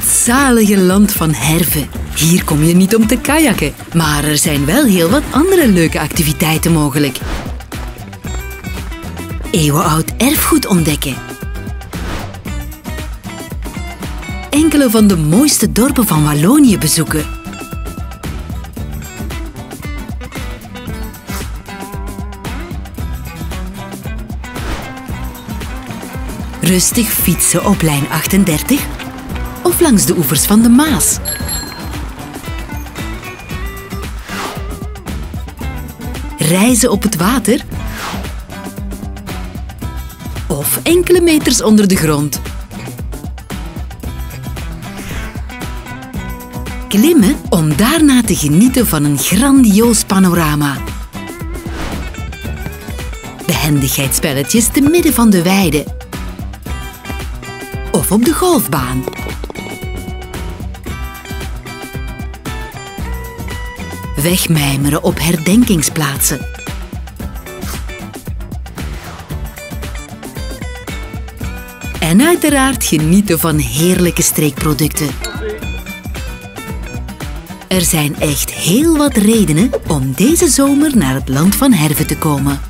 Het zalige land van Herve. Hier kom je niet om te kajakken, maar er zijn wel heel wat andere leuke activiteiten mogelijk. Eeuwenoud erfgoed ontdekken. Enkele van de mooiste dorpen van Wallonië bezoeken. Rustig fietsen op lijn 38 of langs de oevers van de Maas. Reizen op het water of enkele meters onder de grond. Klimmen om daarna te genieten van een grandioos panorama. Behendigheidsspelletjes te midden van de weide. Of op de golfbaan. Wegmijmeren op herdenkingsplaatsen. En uiteraard genieten van heerlijke streekproducten. Er zijn echt heel wat redenen om deze zomer naar het land van Herve te komen.